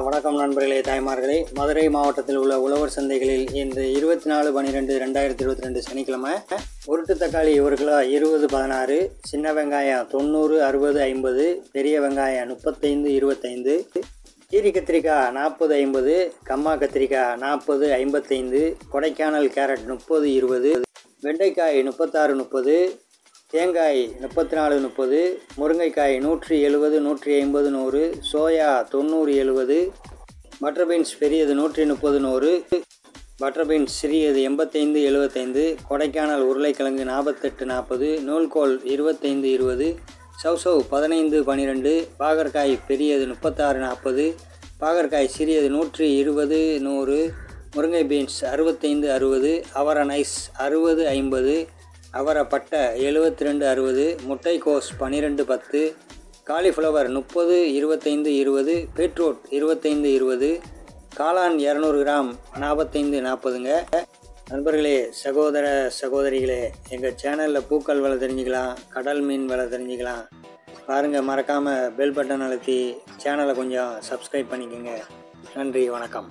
வணக்கம் நண்பர்களே தாய்மார்களே. மதுரை மாவட்டத்தில் உள்ள உழவர் சந்தைகளில் இன்று இருபத்தி நாலு பன்னிரெண்டு ரெண்டாயிரத்தி இருபத்தி ரெண்டு சனிக்கிழமை உருட்டு தக்காளி ஒரு கிலோ இருபது பதினாறு சின்ன வெங்காயம் தொண்ணூறு அறுபது ஐம்பது பெரிய வெங்காயம் முப்பத்தைந்து இருபத்தைந்து கீரி கத்திரிக்காய் நாற்பது ஐம்பது கம்மா கத்திரிக்காய் நாற்பது ஐம்பத்தைந்து கொடைக்கானல் கேரட் முப்பது இருபது வெண்டைக்காய் முப்பத்தாறு முப்பது தேங்காய் முப்பத்தி நாலு முப்பது முருங்கைக்காய் நூற்றி எழுபது நூற்றி ஐம்பது நூறு சோயா தொண்ணூறு எழுபது பட்டர் பீன்ஸ் பெரியது நூற்றி முப்பது நூறு பட்டர் பீன்ஸ் சிறியது எண்பத்தைந்து எழுபத்தைந்து கொடைக்கானல் உருளைக்கிழங்கு நாற்பத்தெட்டு நாற்பது நூல்கோல் இருபத்தைந்து இருபது சௌசௌ பதினைந்து பன்னிரெண்டு பாகற்காய் பெரியது முப்பத்தாறு நாற்பது பாகற்காய் சிறியது நூற்றி இருபது நூறு முருங்கை பீன்ஸ் அறுபத்தைந்து அறுபது அவரை நைஸ் அறுபது ஐம்பது அவரை பட்டை எழுபத்தி ரெண்டு அறுபது முட்டைக்கோஸ் பன்னிரெண்டு பத்து காலிஃப்ளவர் முப்பது இருபத்தைந்து இருபது பீட்ரூட் இருபத்தைந்து இருபது காளான் இரநூறு கிராம் நாற்பத்தைந்து நாற்பதுங்க நண்பர்களே சகோதர சகோதரிகளே எங்கள் சேனலில் பூக்கள் வலை தெரிஞ்சுக்கலாம் கடல் மீன் வில தெரிஞ்சுக்கலாம். பாருங்கள் மறக்காமல் பெல் பட்டன் அழுத்தி சேனலை கொஞ்சம் சப்ஸ்கிரைப் பண்ணிக்கோங்க. நன்றி வணக்கம்.